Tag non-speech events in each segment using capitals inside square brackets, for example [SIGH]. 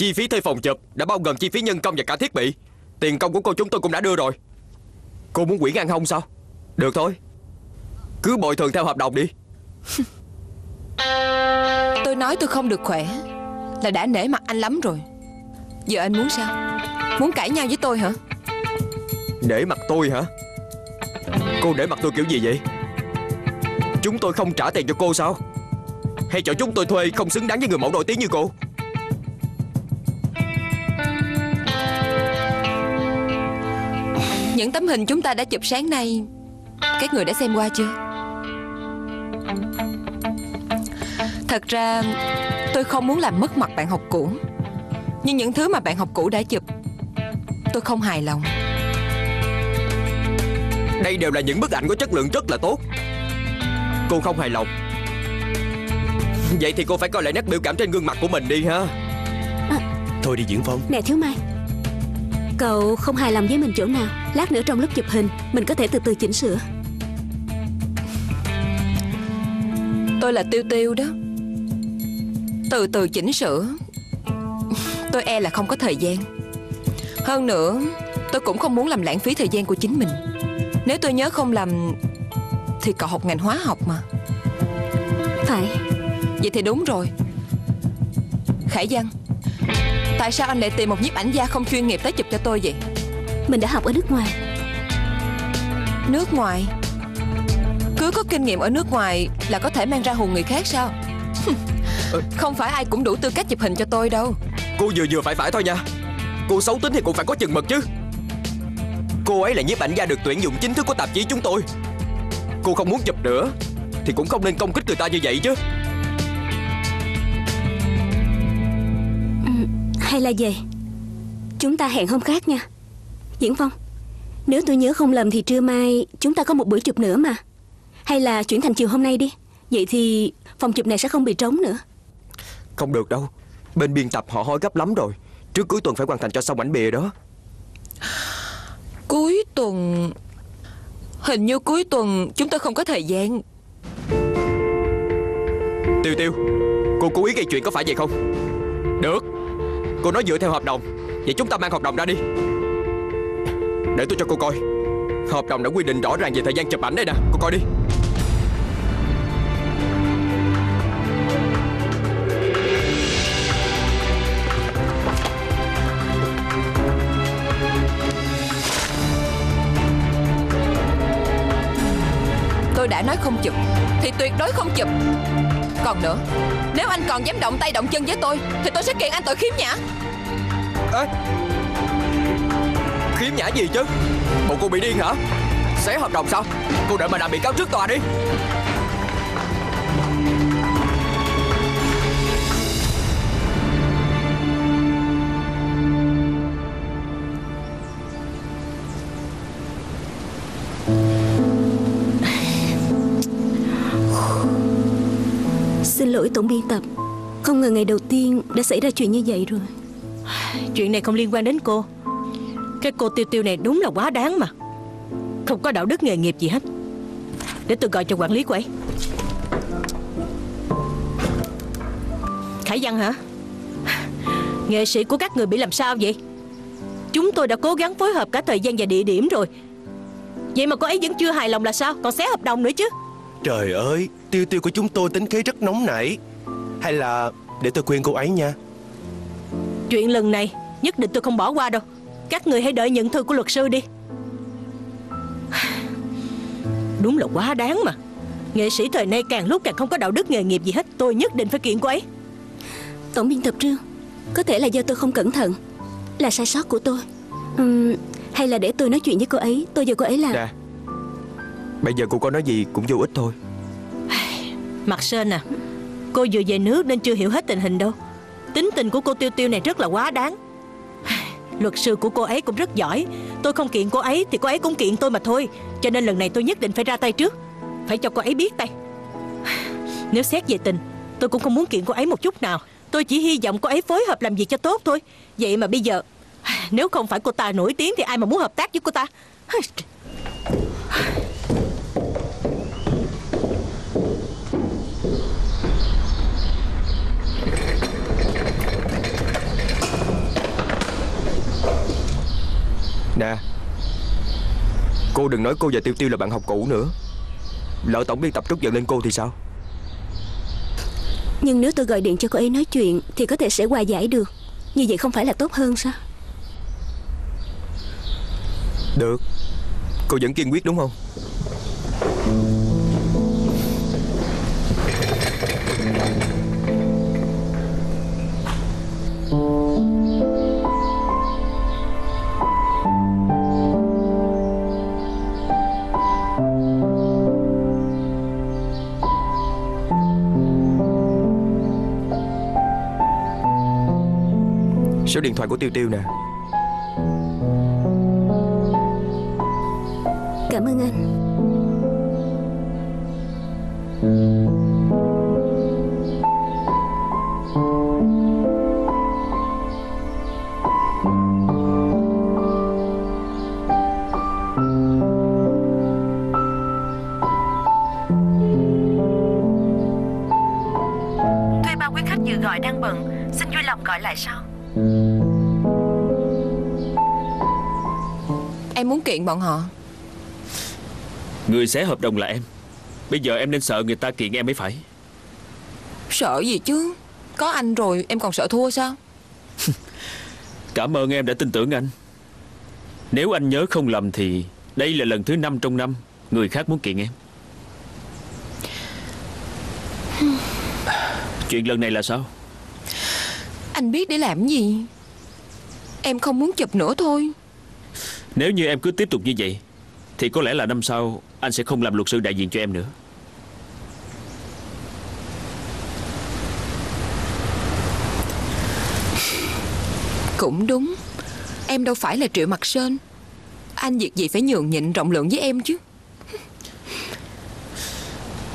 Chi phí thuê phòng chụp đã bao gồm chi phí nhân công và cả thiết bị. Tiền công của cô chúng tôi cũng đã đưa rồi. Cô muốn quỷ ăn không sao? Được thôi. Cứ bồi thường theo hợp đồng đi. [LAUGHS] Tôi nói tôi không được khỏe. Là đã nể mặt anh lắm rồi. Giờ anh muốn sao? Muốn cãi nhau với tôi hả? Để mặt tôi hả? Cô để mặt tôi kiểu gì vậy? Chúng tôi không trả tiền cho cô sao? Hay cho chúng tôi thuê không xứng đáng với người mẫu nổi tiếng như cô Những tấm hình chúng ta đã chụp sáng nay. Các người đã xem qua chưa? Thật ra Tôi không muốn làm mất mặt bạn học cũ. Nhưng những thứ mà bạn học cũ đã chụp Tôi không hài lòng. Đây đều là những bức ảnh có chất lượng rất là tốt. Cô không hài lòng. Vậy thì cô phải coi lại nét biểu cảm trên gương mặt của mình đi ha. Thôi đi Diễn Phong. Nè Thiếu Mai Cậu không hài lòng với mình chỗ nào. Lát nữa trong lúc chụp hình Mình có thể từ từ chỉnh sửa. Tôi là Tiêu Tiêu đó. Từ từ chỉnh sửa. Tôi e là không có thời gian. Hơn nữa Tôi cũng không muốn làm lãng phí thời gian của chính mình. Nếu tôi nhớ không lầm Thì cậu học ngành hóa học mà. Phải. Vậy thì đúng rồi. Khải Văn Tại sao anh lại tìm một nhiếp ảnh gia không chuyên nghiệp tới chụp cho tôi vậy? Mình đã học ở nước ngoài. Nước ngoài? Cứ có kinh nghiệm ở nước ngoài Là có thể mang ra hù người khác sao? [LAUGHS] Không phải ai cũng đủ tư cách chụp hình cho tôi đâu. Cô vừa vừa phải phải thôi nha. Cô xấu tính thì cũng phải có chừng mực chứ. Cô ấy là nhiếp ảnh gia được tuyển dụng chính thức của tạp chí chúng tôi. Cô không muốn chụp nữa Thì cũng không nên công kích người ta như vậy chứ Hay là về? Chúng ta hẹn hôm khác nha. Diễn Phong Nếu tôi nhớ không lầm thì trưa mai Chúng ta có một buổi chụp nữa mà. Hay là chuyển thành chiều hôm nay đi. Vậy thì phòng chụp này sẽ không bị trống nữa. Không được đâu. Bên biên tập họ hối gấp lắm rồi. Trước cuối tuần phải hoàn thành cho xong ảnh bìa đó. Cuối tuần Hình như cuối tuần chúng tôi không có thời gian. Tiêu tiêu Cô cố ý gây chuyện có phải vậy không? Được Cô nói dựa theo hợp đồng. Vậy chúng ta mang hợp đồng ra đi. Để tôi cho cô coi. Hợp đồng đã quy định rõ ràng về thời gian chụp ảnh đây nè. Cô coi đi. Tôi đã nói không chụp, Thì tuyệt đối không chụp. Còn nữa, Nếu anh còn dám động tay động chân với tôi, Thì tôi sẽ kiện anh tội khiếm nhã. Ê, Khiếm nhã gì chứ? Bộ cô bị điên hả? Xé hợp đồng sao? Cô đợi mà làm bị cáo trước tòa đi. Xin lỗi tổng biên tập. Không ngờ ngày đầu tiên đã xảy ra chuyện như vậy rồi. Chuyện này không liên quan đến cô. Cái cô tiêu tiêu này đúng là quá đáng mà. Không có đạo đức nghề nghiệp gì hết. Để tôi gọi cho quản lý của ấy. Khải Văn hả? Nghệ sĩ của các người bị làm sao vậy? Chúng tôi đã cố gắng phối hợp cả thời gian và địa điểm rồi. Vậy mà cô ấy vẫn chưa hài lòng là sao? Còn xé hợp đồng nữa chứ. Trời ơi Tiêu tiêu của chúng tôi tính khí rất nóng nảy. Hay là để tôi khuyên cô ấy nha. Chuyện lần này nhất định tôi không bỏ qua đâu. Các người hãy đợi nhận thư của luật sư đi. [SIGHS] Đúng là quá đáng mà. Nghệ sĩ thời nay càng lúc càng không có đạo đức nghề nghiệp gì hết. Tôi nhất định phải kiện cô ấy. Tổng biên tập Trương Có thể là do tôi không cẩn thận Là sai sót của tôi. Ừm, Hay là để tôi nói chuyện với cô ấy Tôi và cô ấy là Nè Bây giờ cô có nói gì cũng vô ích thôi. Mặt Sơn à Cô vừa về nước nên chưa hiểu hết tình hình đâu. Tính tình của cô Tiêu Tiêu này rất là quá đáng. Luật sư của cô ấy cũng rất giỏi. Tôi không kiện cô ấy thì cô ấy cũng kiện tôi mà thôi. Cho nên lần này tôi nhất định phải ra tay trước. Phải cho cô ấy biết tay. Nếu xét về tình, Tôi cũng không muốn kiện cô ấy một chút nào. Tôi chỉ hy vọng cô ấy phối hợp làm việc cho tốt thôi. Vậy mà bây giờ, Nếu không phải cô ta nổi tiếng Thì ai mà muốn hợp tác với cô ta? Nè. Cô đừng nói cô và Tiêu Tiêu là bạn học cũ nữa. Lỡ tổng biên tập trút giận lên cô thì sao? Nhưng nếu tôi gọi điện cho cô ấy nói chuyện Thì có thể sẽ hòa giải được. Như vậy không phải là tốt hơn sao? Được. Cô vẫn kiên quyết đúng không? Số điện thoại của Tiêu Tiêu nè. Bọn họ. Người xé hợp đồng là em. Bây giờ em nên sợ người ta kiện em mới phải. Sợ gì chứ? Có anh rồi em còn sợ thua sao? [LAUGHS] Cảm ơn em đã tin tưởng anh. Nếu anh nhớ không lầm thì Đây là lần thứ năm trong năm Người khác muốn kiện em. [SIGHS] Chuyện lần này là sao? Anh biết để làm gì? Em không muốn chụp nữa thôi Nếu như em cứ tiếp tục như vậy Thì có lẽ là năm sau Anh sẽ không làm luật sư đại diện cho em nữa. Cũng đúng. Em đâu phải là Triệu Mặt Sơn. Anh việc gì phải nhường nhịn rộng lượng với em chứ?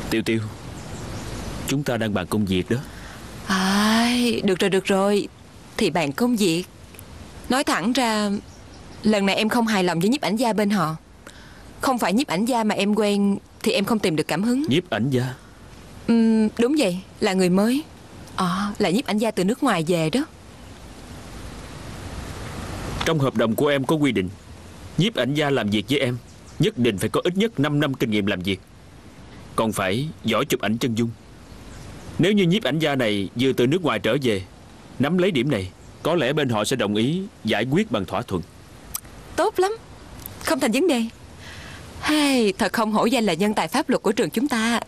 Tiêu tiêu Chúng ta đang bàn công việc đó. Ai, được rồi được rồi. Thì bàn công việc. Nói thẳng ra Lần này em không hài lòng với nhiếp ảnh gia bên họ. Không phải nhiếp ảnh gia mà em quen Thì em không tìm được cảm hứng. Nhiếp ảnh gia? Ừm, Đúng vậy, là người mới. À, là nhiếp ảnh gia từ nước ngoài về đó. Trong hợp đồng của em có quy định Nhiếp ảnh gia làm việc với em Nhất định phải có ít nhất 5 năm kinh nghiệm làm việc. Còn phải giỏi chụp ảnh chân dung. Nếu như nhiếp ảnh gia này vừa từ nước ngoài trở về Nắm lấy điểm này Có lẽ bên họ sẽ đồng ý giải quyết bằng thỏa thuận Tốt lắm. Không thành vấn đề. Hay, Thật không hổ danh là nhân tài pháp luật của trường chúng ta.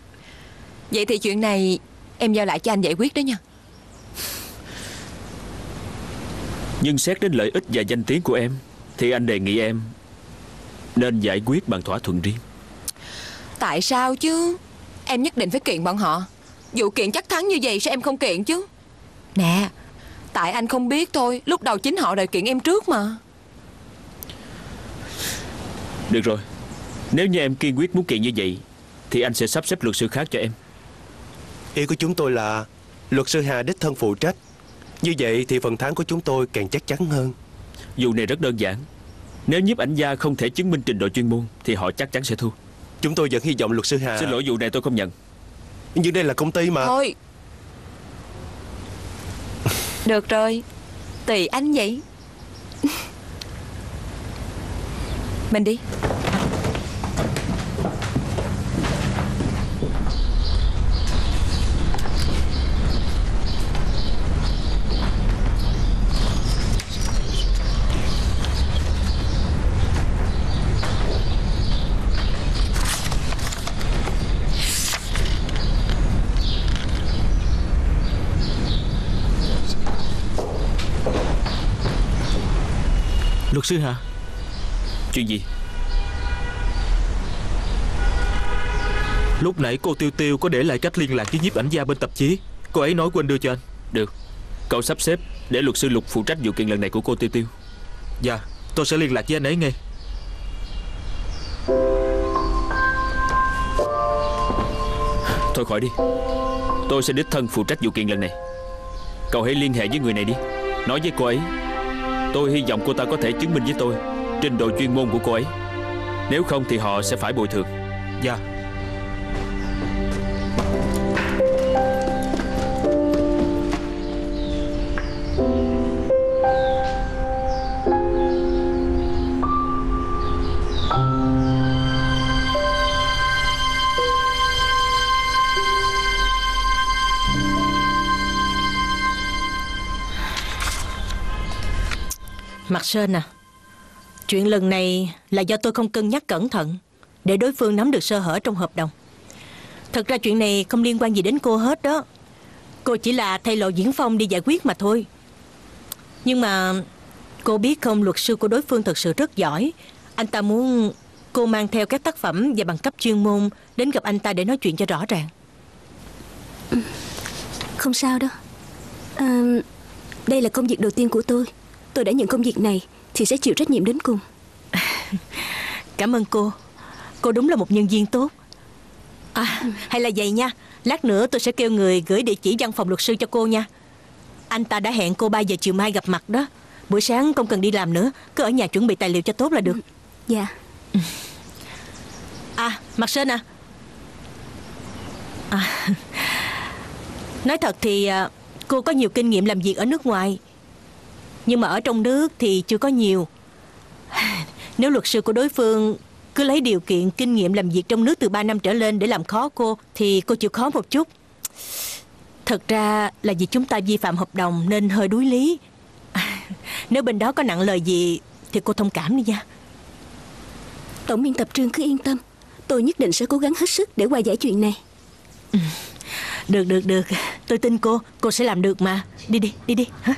Vậy thì chuyện này Em giao lại cho anh giải quyết đó nha. Nhưng xét đến lợi ích và danh tiếng của em Thì anh đề nghị em Nên giải quyết bằng thỏa thuận riêng. Tại sao chứ? Em nhất định phải kiện bọn họ. Vụ kiện chắc thắng như vậy sao em không kiện chứ? Nè Tại anh không biết thôi. Lúc đầu chính họ đòi kiện em trước mà Được rồi. Nếu như em kiên quyết muốn kiện như vậy Thì anh sẽ sắp xếp luật sư khác cho em. Ý của chúng tôi là Luật sư Hà đích thân phụ trách. Như vậy thì phần thắng của chúng tôi càng chắc chắn hơn. Vụ này rất đơn giản. Nếu nhiếp ảnh gia không thể chứng minh trình độ chuyên môn Thì họ chắc chắn sẽ thua. Chúng tôi vẫn hy vọng luật sư Hà Xin lỗi vụ này tôi không nhận. Nhưng đây là công ty mà Thôi. Được rồi. Tùy anh vậy mình đi. Luật sư hả? Chuyện gì? Lúc nãy cô Tiêu Tiêu có để lại cách liên lạc với nhiếp ảnh gia bên tạp chí. Cô ấy nói quên đưa cho anh. Được. Cậu sắp xếp để luật sư Lục phụ trách vụ kiện lần này của cô Tiêu Tiêu. Dạ tôi sẽ liên lạc với anh ấy ngay. Thôi khỏi đi. Tôi sẽ đích thân phụ trách vụ kiện lần này. Cậu hãy liên hệ với người này đi. Nói với cô ấy Tôi hy vọng cô ta có thể chứng minh với tôi trình độ chuyên môn của cô ấy. Nếu không thì họ sẽ phải bồi thường. Dạ. Mặt Sơn à Chuyện lần này là do tôi không cân nhắc cẩn thận Để đối phương nắm được sơ hở trong hợp đồng. Thật ra chuyện này không liên quan gì đến cô hết đó. Cô chỉ là thay lộ diễn phong đi giải quyết mà thôi. Nhưng mà Cô biết không luật sư của đối phương thật sự rất giỏi. Anh ta muốn cô mang theo các tác phẩm và bằng cấp chuyên môn Đến gặp anh ta để nói chuyện cho rõ ràng. Không sao đâu à, ờ, Đây là công việc đầu tiên của tôi. Tôi đã nhận công việc này. Thì sẽ chịu trách nhiệm đến cùng. [LAUGHS] Cảm ơn cô. Cô đúng là một nhân viên tốt. À hay là vậy nha. Lát nữa tôi sẽ kêu người gửi địa chỉ văn phòng luật sư cho cô nha. Anh ta đã hẹn cô 3 giờ chiều mai gặp mặt đó. Buổi sáng không cần đi làm nữa. Cứ ở nhà chuẩn bị tài liệu cho tốt là được. Dạ. À Mặt Sơn à, à [LAUGHS] Nói thật thì à, cô có nhiều kinh nghiệm làm việc ở nước ngoài Nhưng mà ở trong nước thì chưa có nhiều. Nếu luật sư của đối phương cứ lấy điều kiện kinh nghiệm làm việc trong nước từ 3 năm trở lên để làm khó cô Thì cô chịu khó một chút. Thật ra là vì chúng ta vi phạm hợp đồng nên hơi đuối lý. Nếu bên đó có nặng lời gì thì cô thông cảm đi nha. Tổng biên tập trương cứ yên tâm. Tôi nhất định sẽ cố gắng hết sức để qua giải chuyện này. Được được được. Tôi tin cô. Cô sẽ làm được mà. Đi đi đi đi. Hả?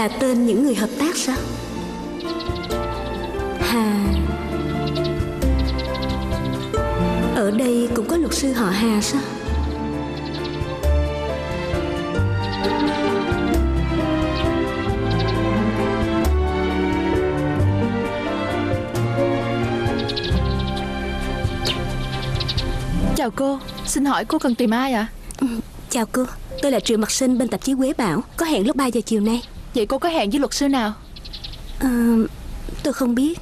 Là tên những người hợp tác sao? Hà. Ở đây cũng có luật sư họ Hà sao? Chào cô, xin hỏi cô cần tìm ai ạ? Chào cô Tôi là Triệu Mặt Sinh bên tạp chí Quế Bảo Có hẹn lúc 3 giờ chiều nay Vậy cô có hẹn với luật sư nào? Ờ, Tôi không biết.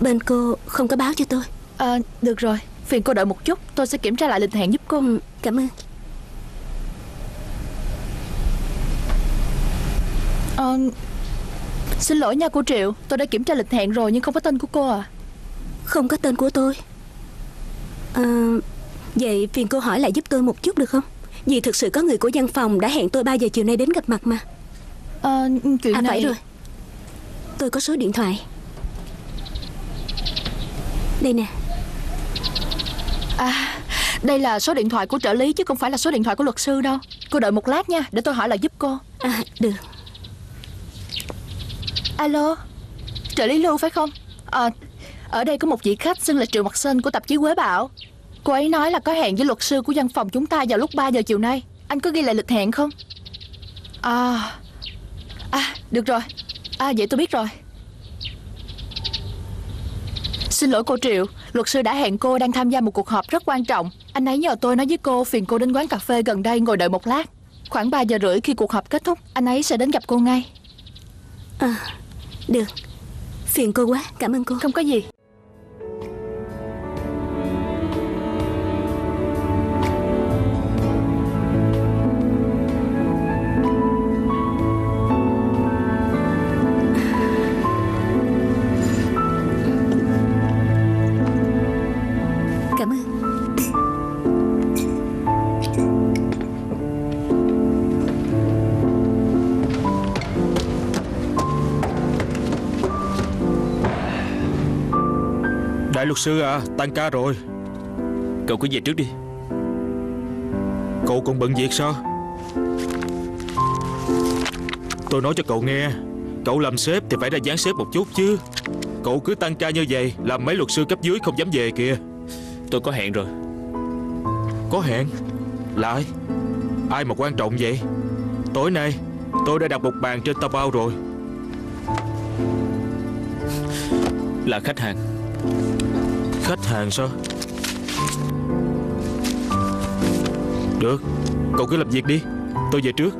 Bên cô không có báo cho tôi. À, được rồi, phiền cô đợi một chút. Tôi sẽ kiểm tra lại lịch hẹn giúp cô. Ừ, Cảm ơn. Ờ, Xin lỗi nha cô Triệu. Tôi đã kiểm tra lịch hẹn rồi nhưng không có tên của cô à. Không có tên của tôi. Ờ, Vậy phiền cô hỏi lại giúp tôi một chút được không? Vì thực sự có người của văn phòng đã hẹn tôi 3 giờ chiều nay đến gặp mặt mà Ờ, Chuyện À này phải rồi. Tôi có số điện thoại. Đây nè. À, đây là số điện thoại của trợ lý chứ không phải là số điện thoại của luật sư đâu. Cô đợi một lát nha, để tôi hỏi lại giúp cô. À được. Alo, trợ lý Lưu phải không? À, ở đây có một vị khách xưng là Triệu Mặt Sơn của tạp chí Quế Bảo. Cô ấy nói là có hẹn với luật sư của văn phòng chúng ta vào lúc 3 giờ chiều nay. Anh có ghi lại lịch hẹn không? À, à được rồi. À vậy tôi biết rồi. Xin lỗi cô Triệu Luật sư đã hẹn cô đang tham gia một cuộc họp rất quan trọng. Anh ấy nhờ tôi nói với cô phiền cô đến quán cà phê gần đây ngồi đợi một lát. Khoảng 3 giờ rưỡi khi cuộc họp kết thúc Anh ấy sẽ đến gặp cô ngay. À được. Phiền cô quá cảm ơn cô. Không có gì luật sư à Tan ca rồi. Cậu cứ về trước đi. Cậu còn bận việc sao? Tôi nói cho cậu nghe Cậu làm sếp thì phải ra dáng sếp một chút chứ. Cậu cứ tăng ca như vậy Làm mấy luật sư cấp dưới không dám về kìa. Tôi có hẹn rồi. Có hẹn? Là ai? Ai mà quan trọng vậy? Tối nay tôi đã đặt một bàn trên tàu bao rồi. Là khách hàng Khách hàng sao? Được Cậu cứ làm việc đi. Tôi về trước.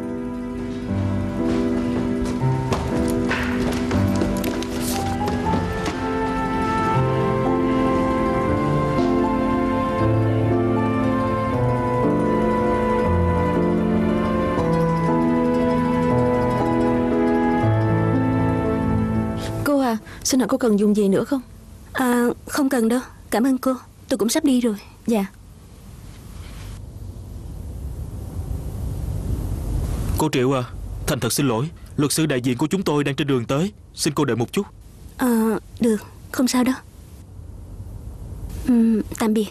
Cô à Xin hỏi cô cần dùng gì nữa không? À không cần đâu. Cảm ơn cô. Tôi cũng sắp đi rồi. Dạ. Cô Triệu à Thành thật xin lỗi. Luật sư đại diện của chúng tôi đang trên đường tới. Xin cô đợi một chút. À được. Không sao đâu Ừm, Tạm biệt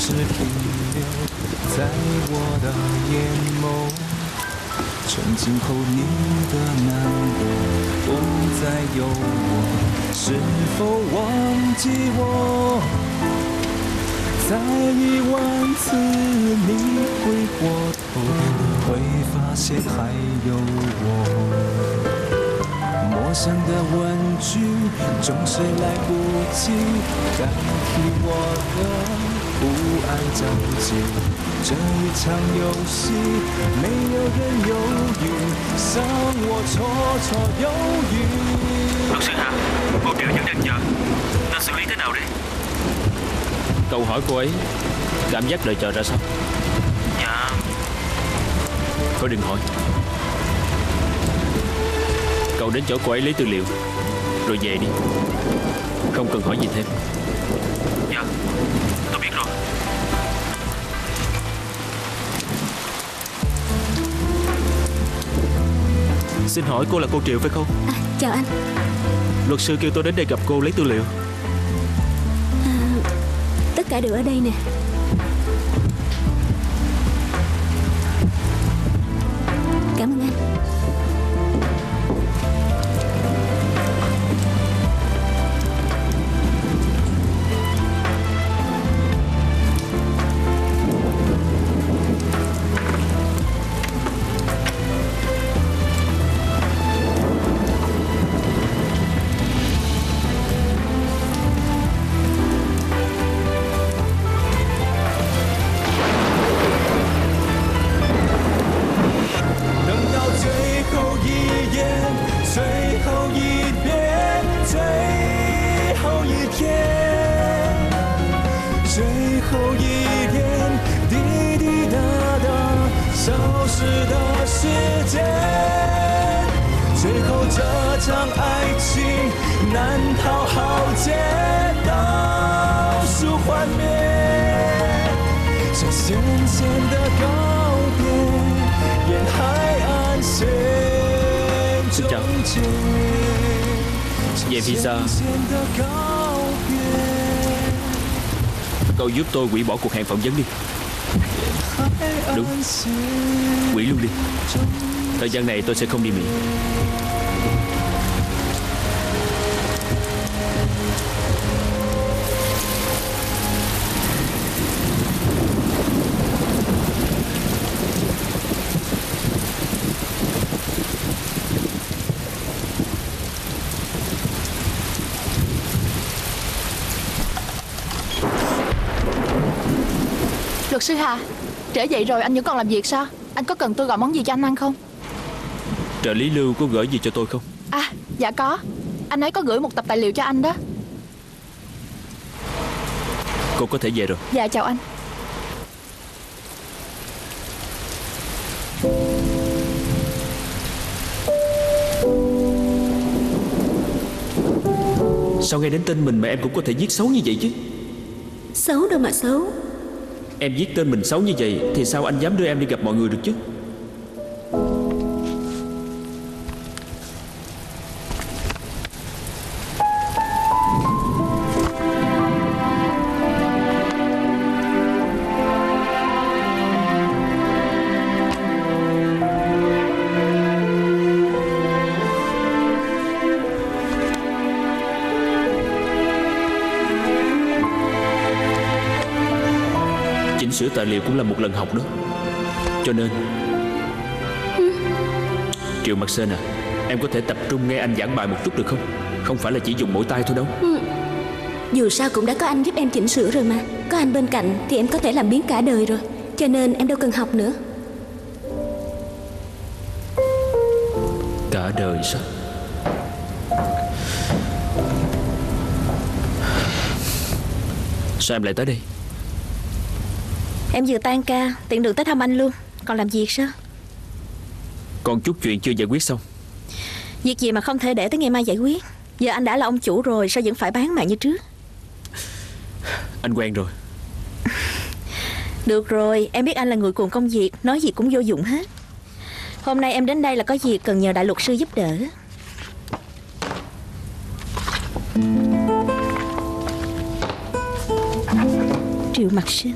是停留在我的眼眸。从今后你的难过不再有我，是否忘记我？在一万次你回过头，会发现还有我。陌生的问句总是来不及代替我的不安着急。这一场游戏，没有人犹豫，让我绰绰有余。 Luật sư Hà Cô Triệu vẫn đang chờ Nên xử lý thế nào đây Câu hỏi cô ấy Cảm giác đợi chờ ra sao Dạ Thôi đừng hỏi Cậu đến chỗ cô ấy lấy tư liệu Rồi về đi Không cần hỏi gì thêm Dạ Tôi biết rồi Xin hỏi cô là cô Triệu phải không? À, Chào anh. Luật sư kêu tôi đến đây gặp cô lấy tư liệu. À, Tất cả đều ở đây nè giúp tôi quỷ bỏ cuộc hẹn phỏng vấn đi. Đúng. Quỷ luôn đi. Thời gian này tôi sẽ không đi Mỹ. Sư Hà. Trễ vậy rồi anh vẫn còn làm việc sao? Anh có cần tôi gọi món gì cho anh ăn không? Trợ lý Lưu có gửi gì cho tôi không? À dạ có. Anh ấy có gửi một tập tài liệu cho anh đó. Cô có thể về rồi. Dạ chào anh. Sao nghe đến tên mình mà em cũng có thể viết xấu như vậy chứ? Xấu đâu mà xấu Em viết tên mình xấu như vậy Thì sao anh dám đưa em đi gặp mọi người được chứ? Liệu cũng là một lần học đó. Cho nên Triệu Mặt Sơn à Em có thể tập trung nghe anh giảng bài một chút được không? Không phải là chỉ dùng mỗi tay thôi đâu. Dù sao cũng đã có anh giúp em chỉnh sửa rồi mà. Có anh bên cạnh thì em có thể làm biến cả đời rồi. Cho nên em đâu cần học nữa. Cả đời sao? Sao em lại tới đây Em vừa tan ca Tiện đường tới thăm anh luôn. Còn làm việc sao? Còn chút chuyện chưa giải quyết xong. Việc gì mà không thể để tới ngày mai giải quyết? Giờ anh đã là ông chủ rồi Sao vẫn phải bán mạng như trước? [SIGHS] Anh quen rồi. [LAUGHS] Được rồi Em biết anh là người cuồng công việc Nói gì cũng vô dụng hết. Hôm nay em đến đây là có việc cần nhờ đại luật sư giúp đỡ. Triệu mặt sinh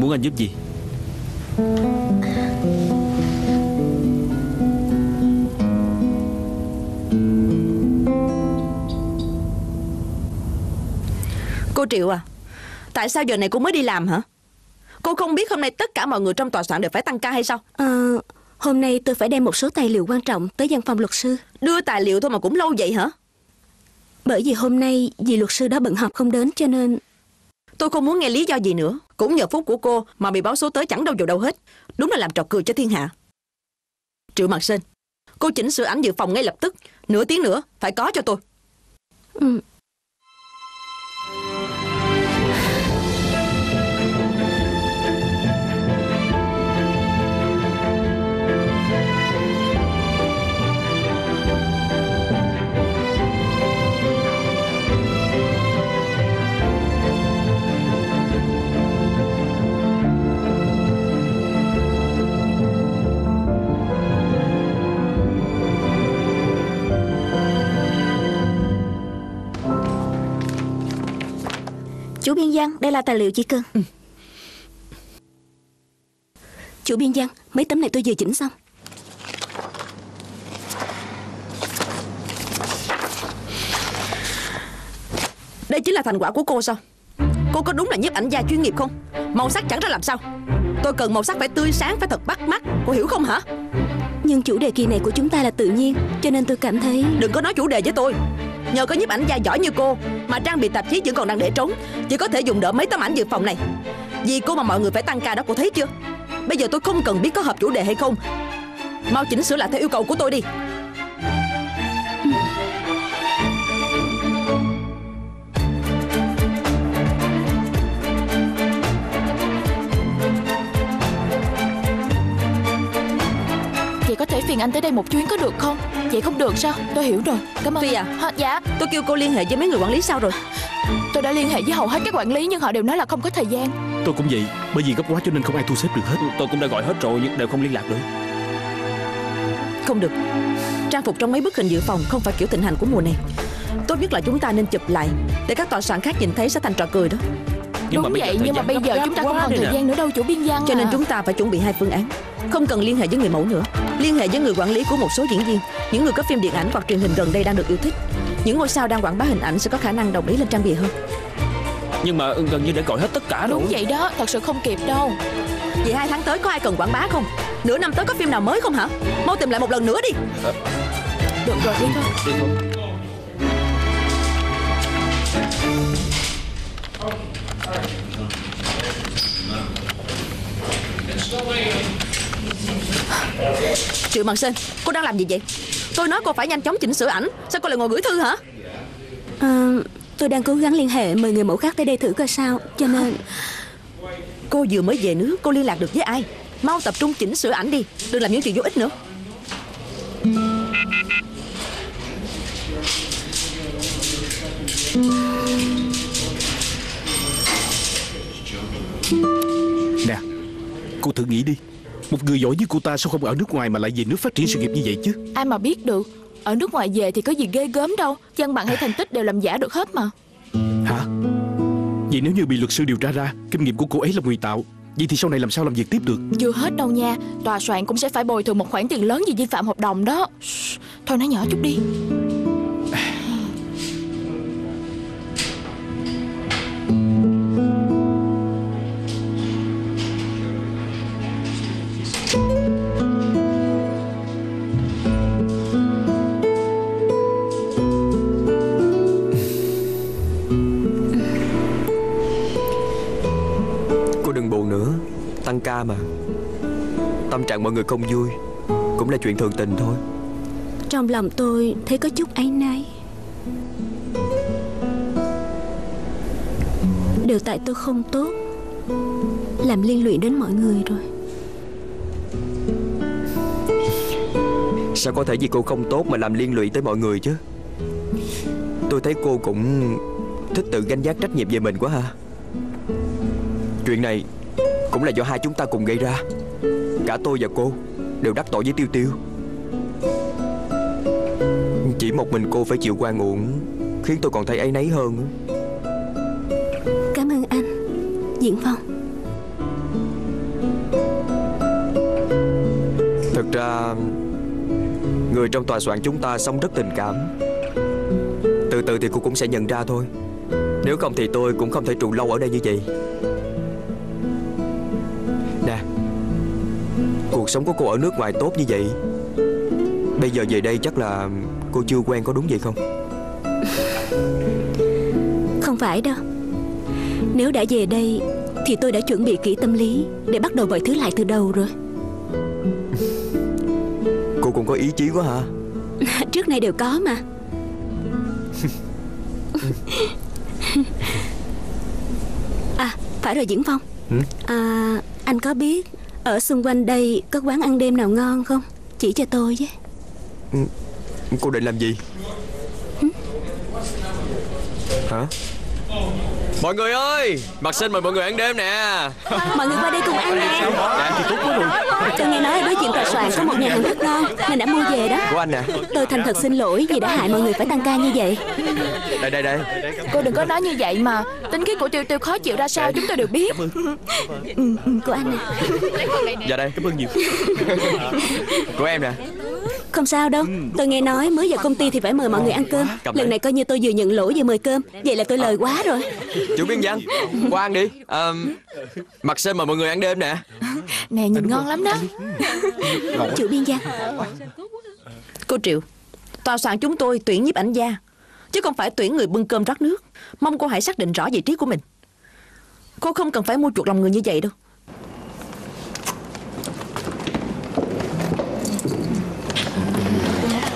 Muốn anh giúp gì? Cô Triệu à Tại sao giờ này cô mới đi làm hả? Cô không biết hôm nay tất cả mọi người trong tòa soạn đều phải tăng ca hay sao? Ờ, Hôm nay tôi phải đem một số tài liệu quan trọng tới văn phòng luật sư. Đưa tài liệu thôi mà cũng lâu vậy hả Bởi vì hôm nay vì luật sư đó bận họp không đến cho nên Tôi không muốn nghe lý do gì nữa. Cũng nhờ phúc của cô mà bị báo số tới chẳng đâu vào đâu hết. Đúng là làm trò cười cho thiên hạ. Triệu Mặt Sinh Cô chỉnh sửa ảnh dự phòng ngay lập tức. Nửa tiếng nữa phải có cho tôi. Ừ. Chủ biên văn Đây là tài liệu chị cần. Ừ. Chủ biên văn Mấy tấm này tôi vừa chỉnh xong. Đây chính là thành quả của cô sao? Cô có đúng là nhiếp ảnh gia chuyên nghiệp không? Màu sắc chẳng ra làm sao. Tôi cần màu sắc phải tươi sáng Phải thật bắt mắt. Cô hiểu không hả? Nhưng chủ đề kỳ này của chúng ta là tự nhiên Cho nên tôi cảm thấy Đừng có nói chủ đề với tôi Nhờ có nhiếp ảnh gia giỏi như cô, Mà trang bị tạp chí vẫn còn đang để trống, Chỉ có thể dùng đỡ mấy tấm ảnh dự phòng này. Vì cô mà mọi người phải tăng ca đó, cô thấy chưa? Bây giờ tôi không cần biết có hợp chủ đề hay không. Mau chỉnh sửa lại theo yêu cầu của tôi đi. Chị có thể phiền anh tới đây một chuyến có được không? Vậy không được sao? Tôi hiểu rồi. Cảm ơn Phi à Hả, Dạ Tôi kêu cô liên hệ với mấy người quản lý sao rồi. Tôi đã liên hệ với hầu hết các quản lý Nhưng họ đều nói là không có thời gian. Tôi cũng vậy Bởi vì gấp quá cho nên không ai thu xếp được hết. Tôi cũng đã gọi hết rồi nhưng đều không liên lạc được. Không được. Trang phục trong mấy bức hình dự phòng không phải kiểu thịnh hành của mùa này. Tốt nhất là chúng ta nên chụp lại Để các tòa soạn khác nhìn thấy sẽ thành trò cười đó Đúng vậy nhưng mà bây giờ chúng ta không còn thời gian nữa đâu chủ biên văn Cho nên à. chúng ta phải chuẩn bị hai phương án. Không cần liên hệ với người mẫu nữa. Liên hệ với người quản lý của một số diễn viên. Những người có phim điện ảnh hoặc truyền hình gần đây đang được yêu thích. Những ngôi sao đang quảng bá hình ảnh sẽ có khả năng đồng ý lên trang bìa hơn. Nhưng mà gần như đã gọi hết tất cả rồi. Đúng vậy đó Thật sự không kịp đâu. Vậy hai tháng tới có ai cần quảng bá không? Nửa năm tới có phim nào mới không hả? Mau tìm lại một lần nữa đi. Được rồi đi thôi. Đi thôi Triệu Bằng Sinh Cô đang làm gì vậy? Tôi nói cô phải nhanh chóng chỉnh sửa ảnh Sao cô lại ngồi gửi thư hả? À, Tôi đang cố gắng liên hệ mời người mẫu khác tới đây thử coi sao Cho nên Cô vừa mới về nước Cô liên lạc được với ai? Mau tập trung chỉnh sửa ảnh đi Đừng làm những chuyện vô ích nữa Nè Cô thử nghĩ đi. Một người giỏi như cô ta sao không ở nước ngoài Mà lại về nước phát triển sự nghiệp như vậy chứ? Ai mà biết được. Ở nước ngoài về thì có gì ghê gớm đâu. Văn bằng hay thành tích đều làm giả được hết mà. Hả? Vậy nếu như bị luật sư điều tra ra Kinh nghiệm của cô ấy là ngụy tạo Vậy thì sau này làm sao làm việc tiếp được? Chưa hết đâu nha. Tòa soạn cũng sẽ phải bồi thường một khoản tiền lớn vì vi phạm hợp đồng đó. Thôi nói nhỏ chút đi trạng mọi người không vui Cũng là chuyện thường tình thôi. Trong lòng tôi thấy có chút áy náy. Đều tại tôi không tốt Làm liên lụy đến mọi người rồi. Sao có thể vì cô không tốt mà làm liên lụy tới mọi người chứ? Tôi thấy cô cũng thích tự gánh vác trách nhiệm về mình quá ha. Chuyện này cũng là do hai chúng ta cùng gây ra Cả tôi và cô đều đắc tội với Tiêu Tiêu. Chỉ một mình cô phải chịu quan uổng Khiến tôi còn thấy áy náy hơn. Cảm ơn anh Diễn Phong. Thực ra Người trong tòa soạn chúng ta sống rất tình cảm. Từ từ thì cô cũng sẽ nhận ra thôi. Nếu không thì tôi cũng không thể trụ lâu ở đây như vậy Cuộc sống của cô ở nước ngoài tốt như vậy? Bây giờ về đây chắc là cô chưa quen có đúng vậy không? Không phải đâu. Nếu đã về đây Thì tôi đã chuẩn bị kỹ tâm lý Để bắt đầu mọi thứ lại từ đầu rồi. Cô cũng có ý chí quá hả? [LAUGHS] Trước nay đều có mà. [LAUGHS] À phải rồi Diễn Phong. Ừ? À anh có biết Ở xung quanh đây có quán ăn đêm nào ngon không? Chỉ cho tôi với. Cô định làm gì? Hả Mọi người ơi Mặt sinh mời mọi người ăn đêm nè. Mọi người qua đây cùng ăn nè. À thì tốt quá rồi Tôi nghe nói ở đối diện tòa soạn có một nhà hàng rất ngon Nên đã mua về đó. Của anh nè. Tôi thành thật xin lỗi vì đã hại mọi người phải tăng ca như vậy. Đây đây đây. Cô đừng có nói như vậy mà. Tính khí của Tiêu Tiêu khó chịu ra sao chúng tôi đều biết. Ừ, ừ, Của anh nè. Dạ đây. Cảm ơn nhiều. Của em nè Không sao đâu. Tôi nghe nói mới vào công ty thì phải mời mọi người ăn cơm. Lần này coi như tôi vừa nhận lỗi vừa mời cơm. Vậy là tôi lời quá rồi. Chủ biên văn Qua ăn đi. À, Mặt sinh mời mọi người ăn đêm nè? Nè nhìn ngon lắm đó. [LAUGHS] Chủ biên văn Cô Triệu Tòa soạn chúng tôi tuyển nhiếp ảnh gia Chứ không phải tuyển người bưng cơm rót nước. Mong cô hãy xác định rõ vị trí của mình. Cô không cần phải mua chuộc lòng người như vậy đâu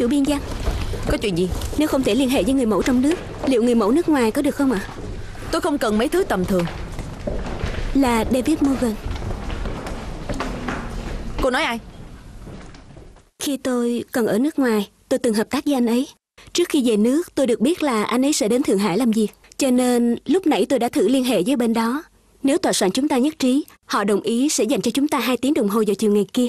Chủ biên văn Có chuyện gì? Nếu không thể liên hệ với người mẫu trong nước Liệu người mẫu nước ngoài có được không ạ? Tôi không cần mấy thứ tầm thường. Là David Morgan. Cô nói ai? Khi tôi còn ở nước ngoài Tôi từng hợp tác với anh ấy. Trước khi về nước tôi được biết là anh ấy sẽ đến Thượng Hải làm việc Cho nên lúc nãy tôi đã thử liên hệ với bên đó. Nếu tòa soạn chúng ta nhất trí Họ đồng ý sẽ dành cho chúng ta 2 tiếng đồng hồ vào chiều ngày kia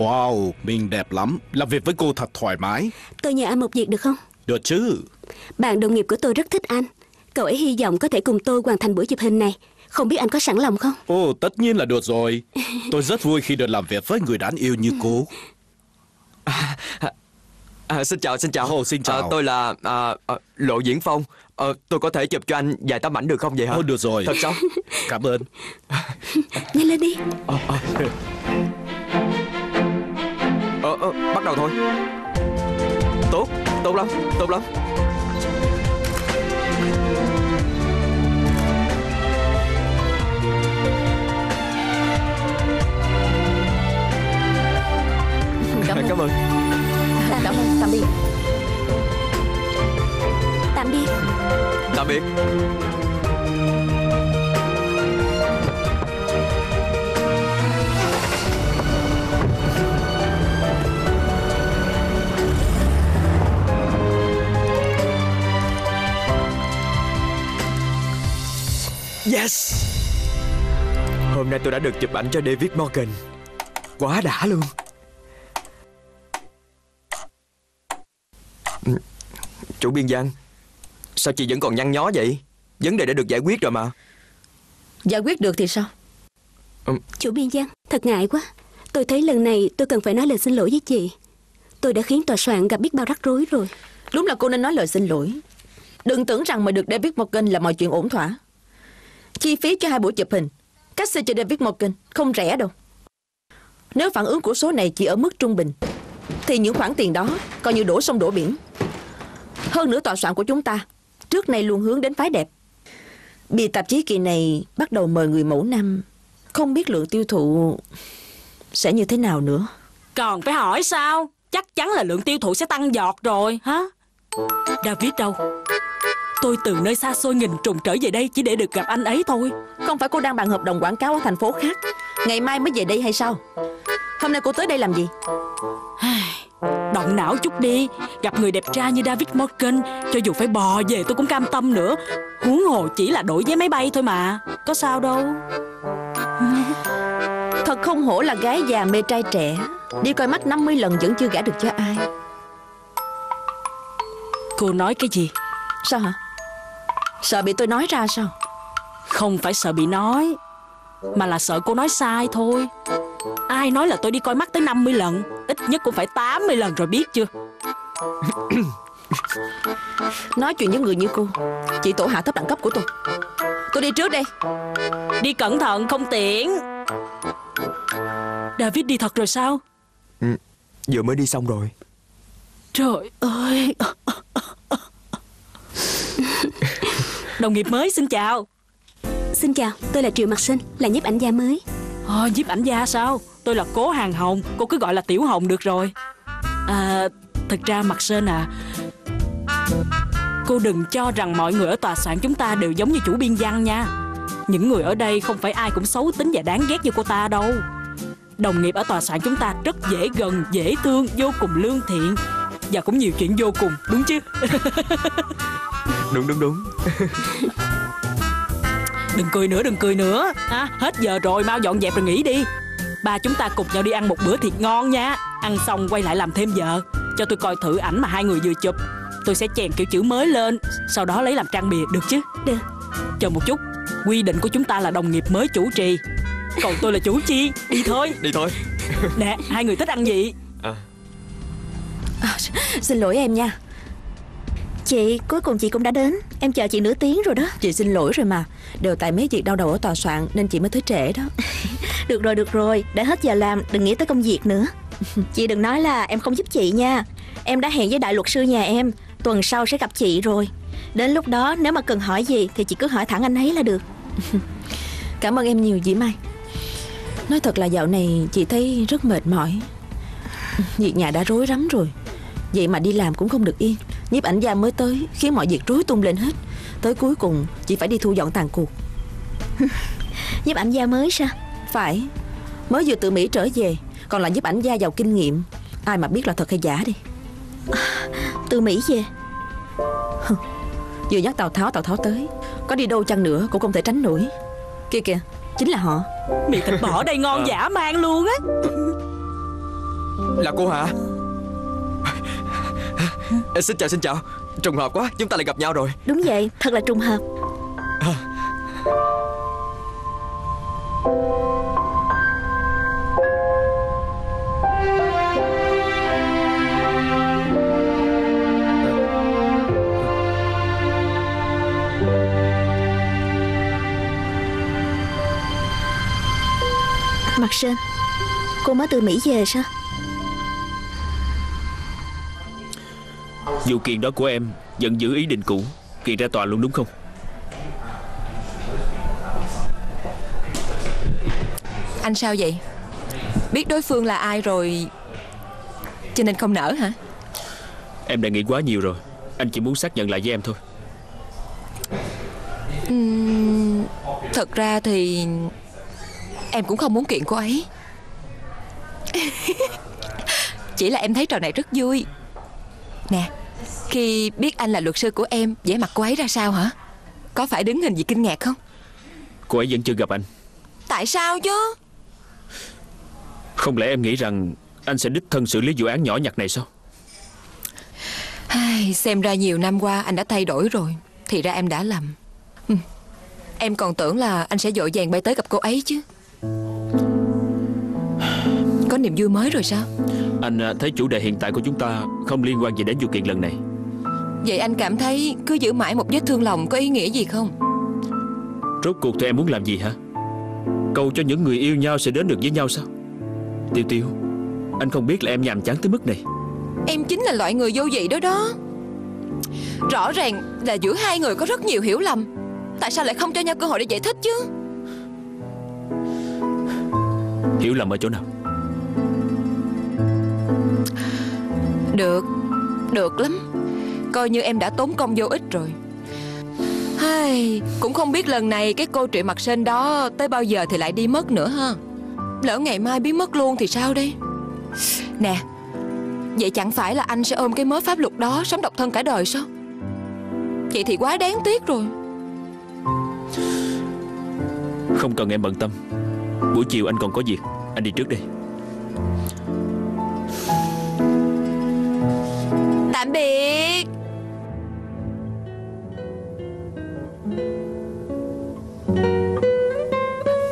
Wow, mình đẹp lắm. Làm việc với cô thật thoải mái. Tôi nhờ anh một việc được không? Được chứ. Bạn đồng nghiệp của tôi rất thích anh. Cậu ấy hy vọng có thể cùng tôi hoàn thành buổi chụp hình này. Không biết anh có sẵn lòng không? Ồ, tất nhiên là được rồi. [LAUGHS] Tôi rất vui khi được làm việc với người đáng yêu như cô. À, Xin chào xin chào. Ồ, xin chào. À, Tôi là à, à, Lộ Diễn Phong. À, Tôi có thể chụp cho anh vài tấm ảnh được không vậy hả? Ồ, được rồi. Thật sao? Cảm ơn. [LAUGHS] Nhanh lên đi. Ờ, ờ. Đầu thôi. Tốt, tốt lắm, tốt lắm. [LAUGHS] Cảm ơn. Cảm ơn. [LAUGHS] Cảm ơn. Tạm biệt. Tạm biệt. Tạm biệt Yes. Hôm nay tôi đã được chụp ảnh cho David Morgan. Quá đã luôn. Ừ, Chủ biên Giang Sao chị vẫn còn nhăn nhó vậy? Vấn đề đã được giải quyết rồi mà. Giải quyết được thì sao? Chủ biên Giang, thật ngại quá. Tôi thấy lần này tôi cần phải nói lời xin lỗi với chị. Tôi đã khiến tòa soạn gặp biết bao rắc rối rồi. Đúng là cô nên nói lời xin lỗi. Đừng tưởng rằng mời được David Morgan là mọi chuyện ổn thỏa Chi phí cho hai buổi chụp hình. Cách xe cho David Morgan không rẻ đâu. Nếu phản ứng của số này chỉ ở mức trung bình Thì những khoản tiền đó coi như đổ sông đổ biển. Hơn nữa tòa soạn của chúng ta Trước nay luôn hướng đến phái đẹp. Bị tạp chí kỳ này bắt đầu mời người mẫu năm, Không biết lượng tiêu thụ sẽ như thế nào nữa. Còn phải hỏi sao? Chắc chắn là lượng tiêu thụ sẽ tăng giọt rồi hả? David đâu? Tôi từ nơi xa xôi nghìn trùng trở về đây Chỉ để được gặp anh ấy thôi. Không phải cô đang bàn hợp đồng quảng cáo ở thành phố khác. Ngày mai mới về đây hay sao? Hôm nay cô tới đây làm gì? Động não chút đi. Gặp người đẹp trai như David Morgan Cho dù phải bò về tôi cũng cam tâm nữa. Huống hồ chỉ là đổi vé máy bay thôi mà. Có sao đâu. [LAUGHS] Thật không hổ là gái già mê trai trẻ. Đi coi mắt 50 lần vẫn chưa gả được cho ai. Cô nói cái gì? Sao hả Sợ bị tôi nói ra sao? Không phải sợ bị nói Mà là sợ cô nói sai thôi. Ai nói là tôi đi coi mắt tới 50 lần Ít nhất cũng phải 80 lần rồi biết chưa? [COUGHS] Nói chuyện với người như cô Chị tổ hạ thấp đẳng cấp của tôi. Tôi đi trước đây. Đi cẩn thận không tiện David đi thật rồi sao? Ừ, Vừa mới đi xong rồi. Trời ơi [LAUGHS] [LAUGHS] Đồng nghiệp mới xin chào. Xin chào, tôi là Triệu Mặt Sinh, là nhiếp ảnh gia mới. Ờ, nhiếp ảnh gia sao? Tôi là Cố Hàng Hồng Cô cứ gọi là Tiểu Hồng được rồi. À, thật ra Mặt Sơn à Cô đừng cho rằng mọi người ở tòa soạn chúng ta đều giống như chủ biên văn nha. Những người ở đây không phải ai cũng xấu tính và đáng ghét như cô ta đâu. Đồng nghiệp ở tòa soạn chúng ta rất dễ gần, dễ thương, vô cùng lương thiện. Và cũng nhiều chuyện vô cùng, đúng chứ? [LAUGHS] Đúng đúng đúng. [LAUGHS] Đừng cười nữa, đừng cười nữa. À, Hết giờ rồi, mau dọn dẹp rồi nghỉ đi. Ba chúng ta cùng nhau đi ăn một bữa thiệt ngon nha. Ăn xong quay lại làm thêm giờ. Cho tôi coi thử ảnh mà hai người vừa chụp. Tôi sẽ chèn kiểu chữ mới lên Sau đó lấy làm trang bìa, được chứ? Được. Chờ một chút. Quy định của chúng ta là đồng nghiệp mới chủ trì. Còn tôi là chủ chi. Đi thôi. Đi thôi. Nè, hai người thích ăn gì? à. à, Xin lỗi em nha Chị, cuối cùng chị cũng đã đến. Em chờ chị nửa tiếng rồi đó. Chị xin lỗi rồi mà. Đều tại mấy việc đau đầu ở tòa soạn Nên chị mới tới trễ đó. [LAUGHS] Được rồi, được rồi. Đã hết giờ làm, đừng nghĩ tới công việc nữa. [LAUGHS] Chị đừng nói là em không giúp chị nha. Em đã hẹn với đại luật sư nhà em. Tuần sau sẽ gặp chị rồi. Đến lúc đó nếu mà cần hỏi gì Thì chị cứ hỏi thẳng anh ấy là được. [LAUGHS] Cảm ơn em nhiều Dĩ Mai. Nói thật là dạo này chị thấy rất mệt mỏi. Việc nhà đã rối rắm rồi. Vậy mà đi làm cũng không được yên Nhiếp ảnh gia mới tới Khiến mọi việc rối tung lên hết. Tới cuối cùng chị phải đi thu dọn tàn cuộc. [LAUGHS] Nhiếp ảnh gia mới sao? Phải. Mới vừa từ Mỹ trở về Còn là nhiếp ảnh gia giàu kinh nghiệm. Ai mà biết là thật hay giả đi. [LAUGHS] Từ Mỹ về. Vừa nhắc Tào Tháo Tào Tháo tới. Có đi đâu chăng nữa cũng không thể tránh nổi. Kia kìa Chính là họ. Mì thịt bò đây ngon dã man luôn á. Là cô hả Xin chào xin chào. Trùng hợp quá, chúng ta lại gặp nhau rồi. Đúng vậy, thật là trùng hợp. À. Mặt Sơn, Cô mới từ Mỹ về sao? Vụ kiện đó của em Vẫn giữ ý định cũ. Kiện ra tòa luôn đúng không? Anh sao vậy? Biết đối phương là ai rồi Cho nên không nở hả? Em đã nghĩ quá nhiều rồi. Anh chỉ muốn xác nhận lại với em thôi. Uhm, Thật ra thì Em cũng không muốn kiện cô ấy. [LAUGHS] Chỉ là em thấy trò này rất vui. Nè Khi biết anh là luật sư của em vẻ mặt cô ấy ra sao hả? Có phải đứng hình gì kinh ngạc không? Cô ấy vẫn chưa gặp anh. Tại sao chứ? Không lẽ em nghĩ rằng Anh sẽ đích thân xử lý vụ án nhỏ nhặt này sao? Ai, Xem ra nhiều năm qua anh đã thay đổi rồi. Thì ra em đã lầm. Ừ. Em còn tưởng là anh sẽ dội vàng bay tới gặp cô ấy chứ. Có niềm vui mới rồi sao Anh à, thấy chủ đề hiện tại của chúng ta Không liên quan gì đến vụ kiện lần này. Vậy anh cảm thấy cứ giữ mãi một vết thương lòng có ý nghĩa gì không? Rốt cuộc thì em muốn làm gì hả? Cầu cho những người yêu nhau sẽ đến được với nhau sao? Tiêu tiêu Anh không biết là em nhàm chán tới mức này. Em chính là loại người vô vị đó đó. Rõ ràng là giữa hai người có rất nhiều hiểu lầm. Tại sao lại không cho nhau cơ hội để giải thích chứ? Hiểu lầm ở chỗ nào Được Được lắm. Coi như em đã tốn công vô ích rồi. Hai, Cũng không biết lần này cái cô triệu mặt sên đó Tới bao giờ thì lại đi mất nữa ha. Lỡ ngày mai biến mất luôn thì sao đây? Nè Vậy chẳng phải là anh sẽ ôm cái mớ pháp luật đó Sống độc thân cả đời sao? Vậy thì quá đáng tiếc rồi. Không cần em bận tâm. Buổi chiều anh còn có việc. Anh đi trước đây Tạm biệt.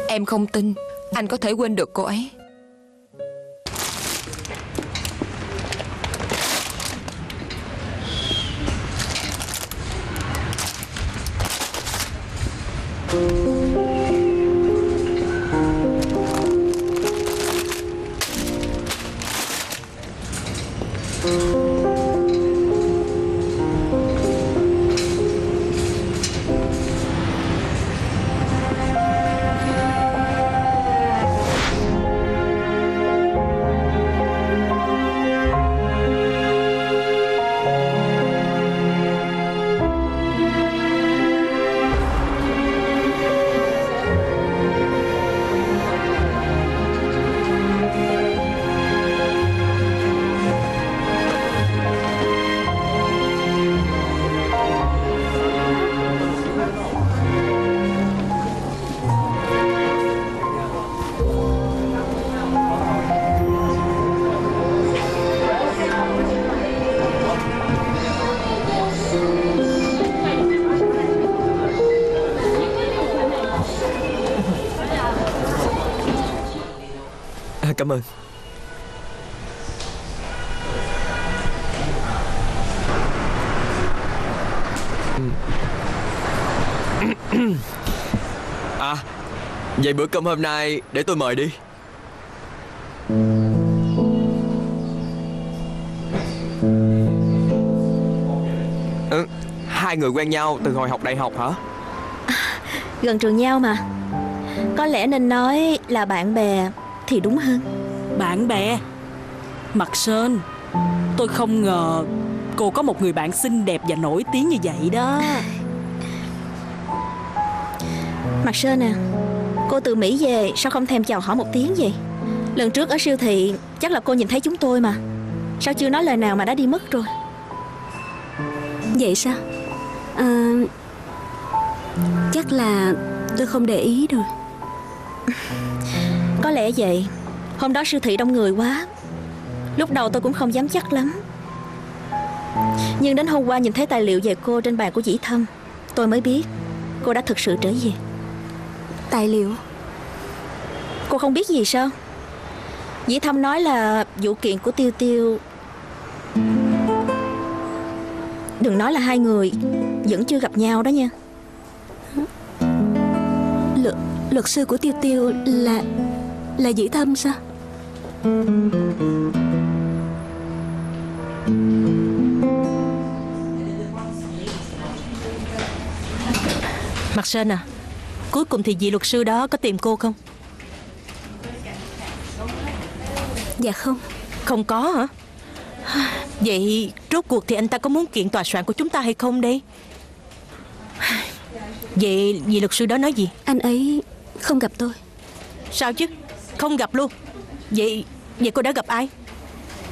Em không tin Anh có thể quên được cô ấy. à, Cảm ơn. [COUGHS] À Vậy bữa cơm hôm nay để tôi mời đi. Ừ, Hai người quen nhau từ hồi học đại học hả? Gần trường nhau mà. Có lẽ nên nói là bạn bè Thì đúng hơn Bạn bè. Mặt Sơn Tôi không ngờ Cô có một người bạn xinh đẹp và nổi tiếng như vậy đó. [SIGHS] Mặt Sơn à Cô từ Mỹ về sao không thèm chào hỏi một tiếng gì Lần trước ở siêu thị Chắc là cô nhìn thấy chúng tôi mà. Sao chưa nói lời nào mà đã đi mất rồi? Vậy sao? À, Chắc là tôi không để ý rồi [LAUGHS] Có lẽ vậy. Hôm đó siêu thị đông người quá. Lúc đầu tôi cũng không dám chắc lắm. Nhưng đến hôm qua nhìn thấy tài liệu về cô trên bàn của dĩ thâm Tôi mới biết Cô đã thực sự trở về. Tài liệu? Cô không biết gì sao? Dĩ thâm nói là vụ kiện của Tiêu Tiêu. Đừng nói là hai người Vẫn chưa gặp nhau đó nha. Luật, luật sư của Tiêu Tiêu là Là dĩ thâm sao? Mặt Sơn à Cuối cùng thì vị luật sư đó có tìm cô không? Dạ không. Không có hả? Vậy rốt cuộc thì anh ta có muốn kiện tòa soạn của chúng ta hay không đây? Vậy vị luật sư đó nói gì? Anh ấy không gặp tôi. Sao chứ Không gặp luôn. Vậy Vậy cô đã gặp ai?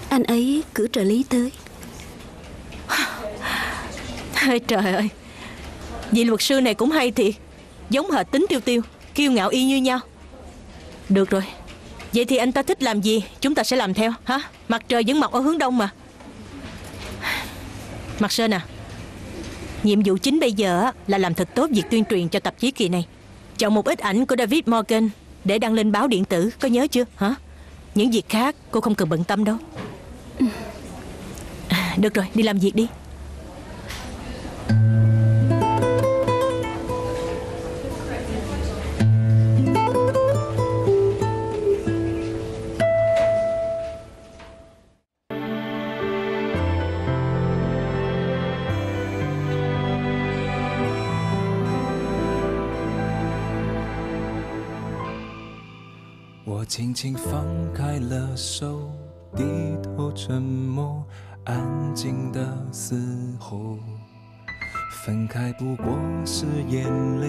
Anh ấy cử trợ lý tới. Ôi trời ơi. Vị luật sư này cũng hay thiệt. Giống hệt tính tiêu tiêu Kiêu ngạo y như nhau. Được rồi. Vậy thì anh ta thích làm gì? Chúng ta sẽ làm theo hả? Mặt trời vẫn mọc ở hướng đông mà. Mặt Sơn à Nhiệm vụ chính bây giờ á, là làm thật tốt việc tuyên truyền cho tạp chí kỳ này. Chọn một ít ảnh của David Morgan Để đăng lên báo điện tử Có nhớ chưa? Hả? Những việc khác cô không cần bận tâm đâu. À, Được rồi đi làm việc đi 轻放开了手，低头沉默，安静的嘶吼。分开不过是眼泪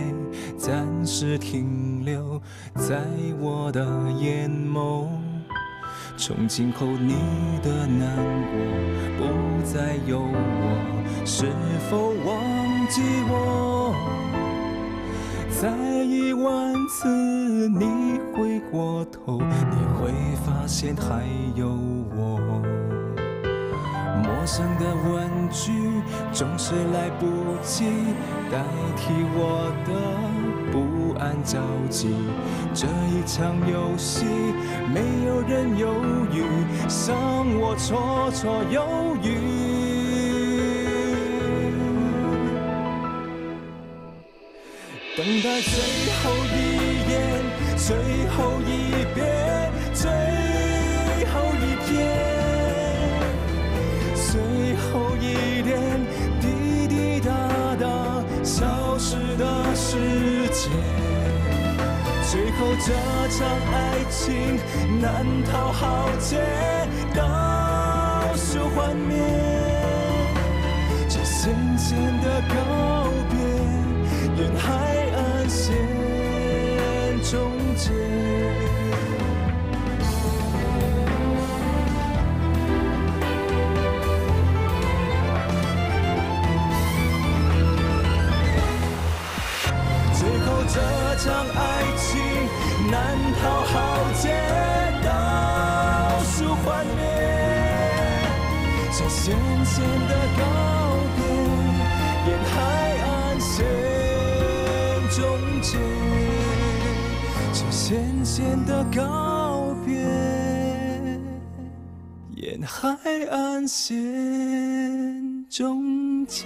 暂时停留在我的眼眸，从今后你的难过不再有我，是否忘记我？在一万次你回过头，你会发现还有我。陌生的问句总是来不及代替我的不安着急。这一场游戏，没有人犹豫，让我绰绰有余。等待最后一，最后一遍，最后一天，最后一点滴滴答答消失的时间。最后这场爱情难逃浩劫，倒数幻灭，这渐渐的告最后这场爱情难逃浩劫，倒数幻灭，这咸咸的告。浅浅的告别，沿海岸线终结。